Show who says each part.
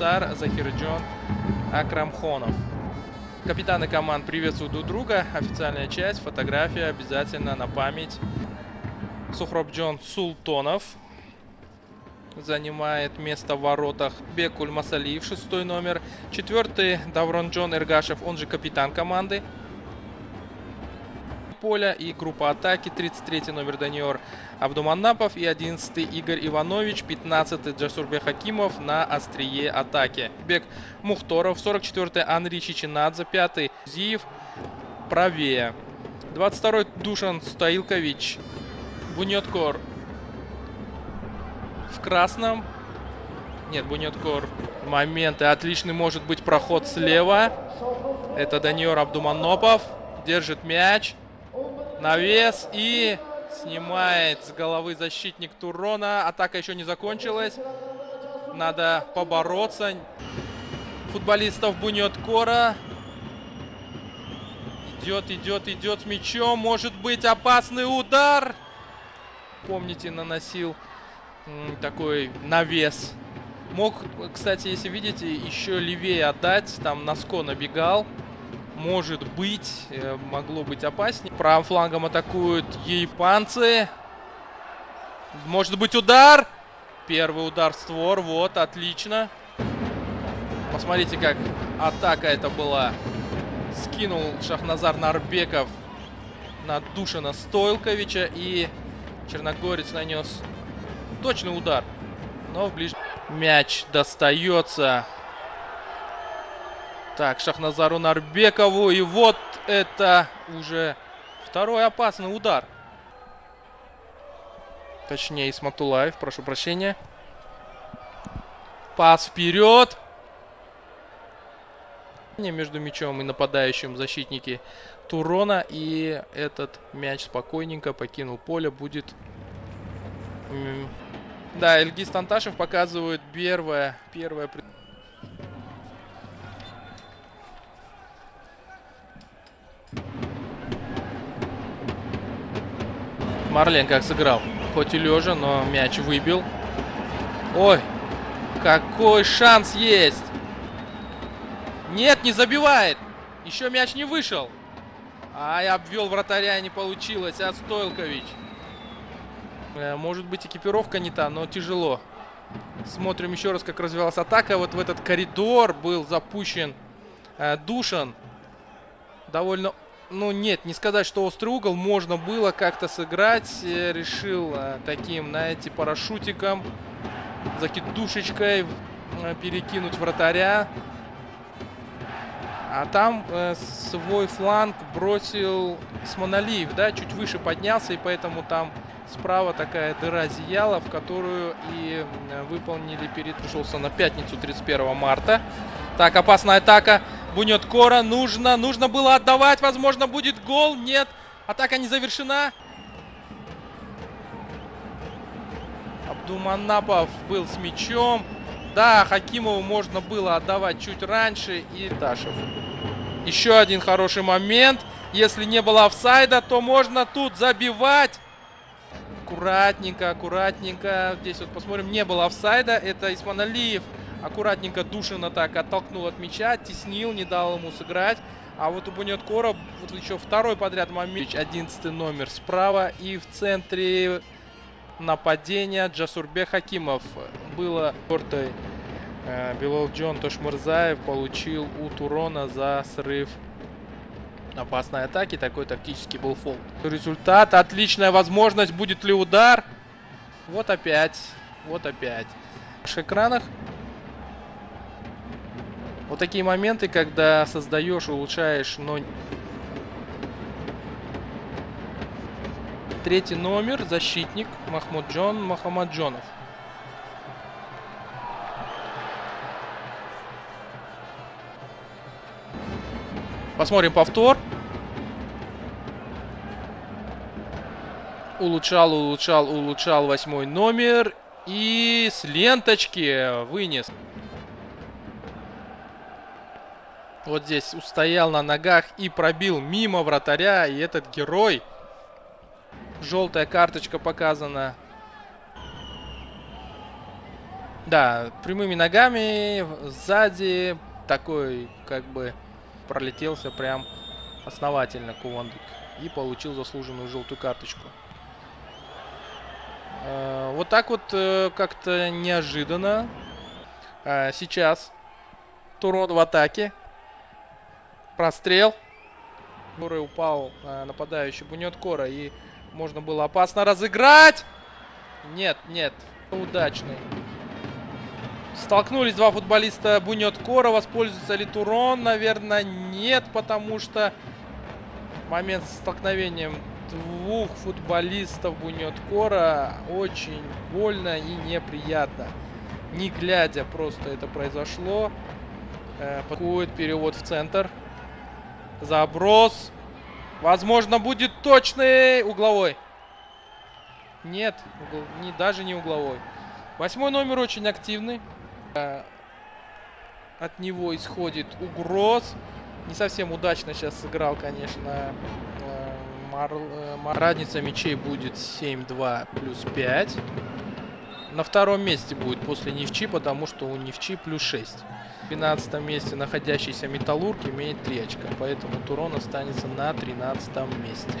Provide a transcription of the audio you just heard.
Speaker 1: удар Захирджон Акрамхонов. Капитаны команд приветствуют друг друга. Официальная часть, фотография обязательно на память. Сухробджон Султонов занимает место в воротах. Бекуль Масалиев, шестой номер. Четвертый Даврон Джон Эргашев, он же капитан команды. Поля и группа атаки. 33 номер Даниор Абдуманнапов и 11 Игорь Иванович. 15 Джасурбек Хакимов на острие атаки. Бек Мухторов. 44 Анри Чичинадзе. 5 Зиев правее. 22 Душан Стаилкович. Буньоткор в красном. Нет, Буньоткор. Моменты. Отличный может быть проход слева. Это Даниор Абдуманопов. Держит мяч. Навес и снимает с головы защитник Турона. Атака еще не закончилась. Надо побороться. Футболистов Буньоткора. Идет, идет, идет с мячом. Может быть опасный удар. Помните, наносил такой навес. Мог, кстати, если видите, еще левее отдать. Там Носко набегал. Может быть, э, могло быть опаснее. Правым флангом атакуют японцы. Может быть удар. Первый удар в створ. Вот, отлично. Посмотрите, как атака это была. Скинул Шахназар Нарбеков на Душина Стойлковича. И Черногорец нанес точный удар. Но в ближ... Мяч достается. Так, Шахназару Нарбекову. И вот это уже второй опасный удар. Точнее, Исматулаев, прошу прощения. Пас вперед. Между мячом и нападающим защитники Турона. И этот мяч спокойненько покинул поле. Будет да, Эльгиз Танташев показывает первое, первое... Марлен как сыграл. Хоть и лежа, но мяч выбил. Ой, какой шанс есть. Нет, не забивает. Еще мяч не вышел. Ай, обвел вратаря, не получилось. А Стойлкович. Э, может быть экипировка не та, но тяжело. Смотрим еще раз, как развивалась атака. Вот в этот коридор был запущен э, Душан. Довольно... Ну, нет, не сказать, что острый угол. Можно было как-то сыграть. Э, решил э, таким, знаете, парашютиком, закидушечкой э, перекинуть вратаря. А там э, свой фланг бросил Смоналиев, да, чуть выше поднялся, и поэтому там Справа такая дыра зияла, в которую и выполнили перед... Пришелся на пятницу 31 марта. Так, опасная атака. Бунет Кора. Нужно, нужно было отдавать. Возможно, будет гол. Нет. Атака не завершена. Абдуманапов был с мячом. Да, Хакимову можно было отдавать чуть раньше. И Ташев. Еще один хороший момент. Если не было офсайда, то можно тут забивать аккуратненько, аккуратненько. Здесь вот посмотрим, не было офсайда. Это Исманалиев аккуратненько Душина так оттолкнул от мяча, теснил, не дал ему сыграть. А вот у Бунеткора вот еще второй подряд момент. 11 номер справа. И в центре нападения Джасурбе Хакимов. Было четвертой. Э, Белол Джон Тошмырзаев получил у Турона за срыв опасной атаки. Такой тактический был фолд. Результат. Отличная возможность. Будет ли удар? Вот опять. Вот опять. В экранах. Вот такие моменты, когда создаешь, улучшаешь, но... Третий номер. Защитник. Махмуджон Махамаджонов. Посмотрим повтор. Улучшал, улучшал, улучшал восьмой номер. И с ленточки вынес. Вот здесь устоял на ногах и пробил мимо вратаря. И этот герой. Желтая карточка показана. Да, прямыми ногами, сзади, такой, как бы, пролетелся прям основательно Кувандык. И получил заслуженную желтую карточку. Э, вот так вот э, как-то неожиданно. Э, сейчас Турон в атаке. Прострел. Который упал нападающий Бунет Кора. И можно было опасно разыграть. Нет, нет. Удачный. Столкнулись два футболиста Бунет Кора. Воспользуется ли Турон? Наверное, нет, потому что момент с столкновением двух футболистов Бунет Кора очень больно и неприятно. Не глядя просто это произошло. Э, подходит перевод в центр. Заброс. Возможно, будет точный угловой. Нет, угол, не, даже не угловой. Восьмой номер очень активный. Э, от него исходит угроз. Не совсем удачно сейчас сыграл, конечно, э, Мар... Э, разница мячей будет 7-2 плюс 5. На втором месте будет после Невчи, потому что у Невчи плюс 6. В 12 месте находящийся Металлург имеет 3 очка, поэтому Турон останется на 13 месте.